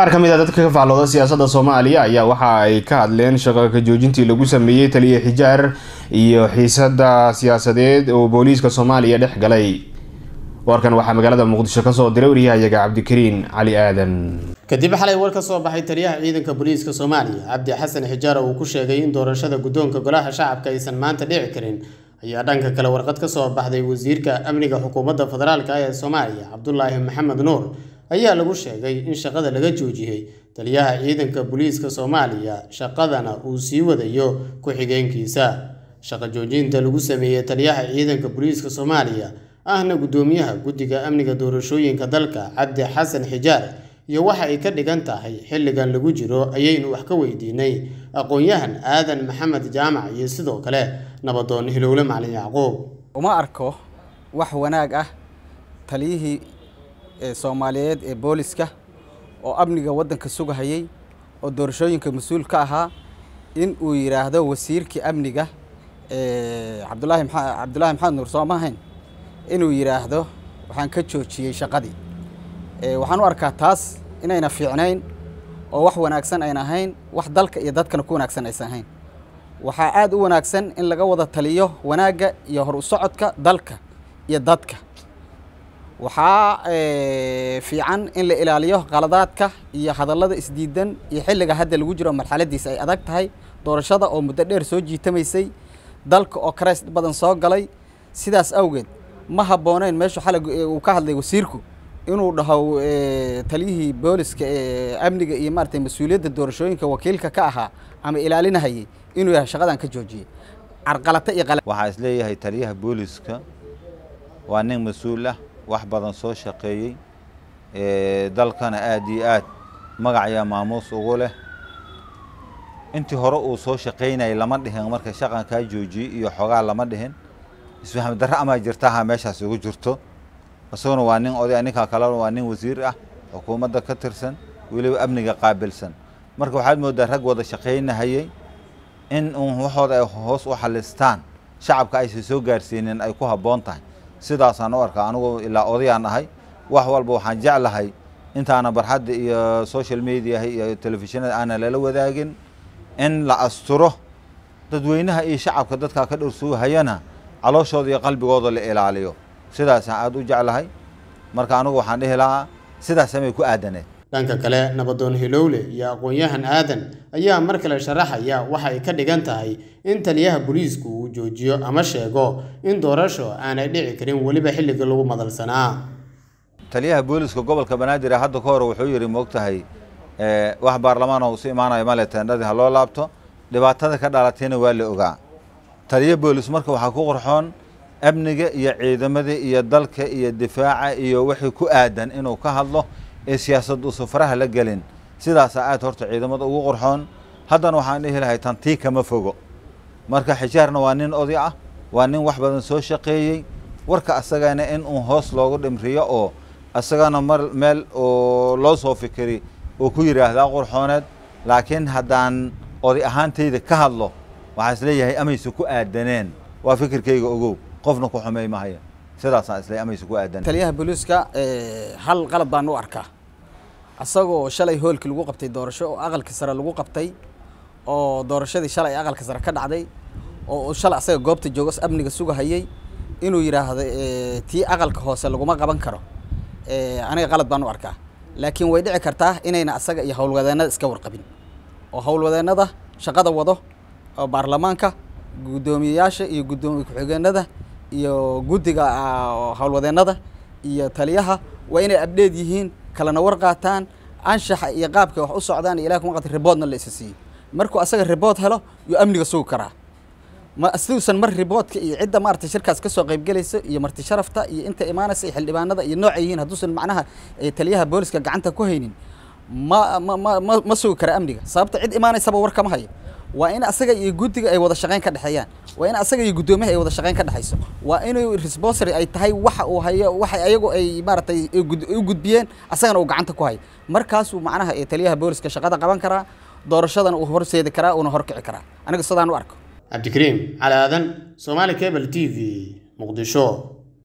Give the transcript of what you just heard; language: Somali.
qaar ka mid a dadka ka faallooda siyaasadda soomaaliya ayaa waxa ay ka hadleen shaqo ka joojintii lagu sameeyey taliya xijaar iyo xiisadda siyaasadeed oo booliiska soomaaliya dhex galay. Warkan waxaa magaalada muqdisho ka soo diray waryahayaga cabdikariin cali aadan. Kadib xalay war ka soo baxay taliyaha ciidanka booliiska soomaaliya. Cabdi xasan xijaar uu ku sheegay in doorashada guddoonka golaha shacabka aysan maanta dhici karin ayaa dhanka kale warqad ka soo baxday wasiirka amniga xukuumadda federaalk ee soomaaliya cabdulaahi maxamed nuur ayaa lagu sheegay in shaqada laga joojiyey taliyaha ciidanka booliiska soomaaliya. Shaqadana uu sii wadayo ku-xigeenkiisa. Shaqo joojinta lagu sameeyey taliyaha ciidanka booliiska soomaaliya ahna guddoomiyaha guddiga amniga doorashooyinka dalka cabdi xasan xijaar iyo waxa ay ka dhigan tahay xilligan lagu jiro ayaynu wax ka weydiinay aqoon-yahan aadan maxamed jaamac iyo sidoo kale nabadoon hilowle macalin yacquub. Uma arko wax wanaag ah taliyihii soomaaliyeed ee booliska oo amniga waddanka sugahayay oo doorashooyinka mas'uul ka ahaa in uu yidhaahdo wasiirkii amniga cabdulaahi maa cabdullaahi maxamed nuur soo ma ahayn? Inuu yidhaahdo waxaan ka joojiyey shaqadii. Waxaan u arkaa taas inayna fiicnayn oo wax wanaagsan ayna ahayn wax dalka iyo dadkana ku wanaagsan aysan ahayn. Waxaa aada u wanaagsan in laga wada taliyo wanaagga iyo hor u socodka dalka iyo dadka waxaa fiican in la ilaaliyo qaladaadka iyo hadallada isdiidan iyo xilliga hadda lagu jiro marxaladiisa ay adag tahay. Doorashada oo muddo dheer soo jiitamaysay dalka oo karays badan soo galay. Sidaas awgeed ma habbooneyn meeshu xalag uu ka hadlay wasiirku inuu dhaho taliyihii booliska ee amniga iyo maaratay mas'uuliyadda doorashooyinka wakiilka ka ahaa ama ilaalinahayay inuu yahay shaqadan ka joojiyey carqalata iyo waxaa is leeyahay taliyaha booliska waa nin mas'uul ah wax badan soo shaqeeyey dalkana aad iyo aad magac iyo maamuus ugu leh. Intii hore uu soo shaqaynayay lama dhihin marka shaqan kaa joojiyey iyo xogaa lama dhihin. Isfaham darre amaa jirtaha meeshaas ugu jirto. Isaguna waa nin oday ninkaa kalena waa nin wasiir ah xukuumadda ka tirsan weliba amniga qaabilsan. Marka waxaad moodaa rag wada shaqaynahayey in uun waxooda ay hoos u xalistaan. Shacabka aysan soo gaarsiinin ay ku habboon tahay sidaasaan u arkaa anigu ilaa odayaan ahay. Wax walba waxaan jeclahay intaana barxadda iyo social mediaha iyo telefishinada aana lala wadaagin in la asturo dadweynaha iyo shacabka dadkaa ka dhowrsuuhayana calooshooda iyo qalbigooda la ilaaliyo. Sidaasaan aada u jeclahay. Marka anigu waxaan dhihi lahaa sidaas samay ku aadaneed dhanka kale nabadoon hilowle iyo aqoon-yahan aadan ayaa mar kale sharaxaya waxa ka dhigan tahay in taliyaha booliisku uu joojiyo ama sheego in doorasho aanay dhici karin weliba xilliga lagu madalsanaa. Taliyaha booliska gobolka banaadir hadda ka hor wuxuu yidhi moogtahay wax baarlamaan oo isu imaanayo male teendhadii ha loo laabto? Dhibaatada ka dhalatayna waa la ogaa. Taliya boolis marka waxaa ku qorxoon amniga iyo ciidamada iyo dalka iyo difaaca iyo wixii ku aadan inuu ka hadlo ee siyaasad uusan faraha la gelin. Sidaasaa aad horta ciidamada ugu qorxoon haddana waxaan dhihi lahay tantii kama fogo. Marka xijaarna waa nin oday ah waa nin wax badan soo shaqeeyey. Warka asagana in uun hoos loogu dhimriyo oo asagana mar meel oo loo soo fikiri oo ku yidhaahdaa qorxooneed laakiin haddaan oday ahaantayda ka hadlo waxaan is leeyahay amaysa ku aadaneen. Waa fikirkayga ogow qofna ku xumey mahaya sidaasaan is leeyahay amaysa ku aadaneen taliyaha booliiska hal qalad baan u arkaa. Asagoo shalay hoolkii lagu qabtay doorasho oo aqalka sare lagu qabtay oo doorashadii shalay aqalka sare ka dhacday oo shalay asaga goobta joogos amniga sugahayay inuu yidhaahdo tii aqalka hoose laguma qaban karo. Aniga qalad baan u arkaa. Laakiin way dhici kartaa inayna asaga iyo howlwadeennada iska warqabin. Oo howlwadeennada shaqada wado oo baarlamaanka guddoomiyeyaasha iyo guddoomiye ku-xigeenada iyo guddiga howlwadeennada iyo taliyaha waa inay abdheed yihiin kalena war qaataan anshaxa iyo qaabka wax u socdaan iyo ilahi kuma qata riboodna la isa siiyo. Markuu asaga ribood helo yuu amniga sugi karaa. Ma siduusan mar riboodka iyo cidda maarata shirkaas ka soo qaybgelaysa iyo marti sharafta iyo inta imaanaysa iyo xildhibaanada iyo nooca yihiin hadduusan macnaha taliyaha booliska gacanta ku haynin ma ma ma ma sugi kara amniga. Sababta cid imaanaysaba war kama hayo waa in asaga iyo guddiga ay wada shaqeyn ka dhexeeyaan. Waa in asaga iyo guddoomiyaha ay wada shaqeyn ka dhexeyso waa inuu responsory ay tahay waxa uu hayo waxa ayagu ay maaragtay u gudbiyeen asagana uu gacanta ku hayo. Markaasuu macnaha taliyaha booliska shaqada qaban karaa doorashadana uu horseedi karaa uuna horkici karaa. Aniga sidaan u arko. Cabdikariim cali aadan soomaali cable t v muqdisho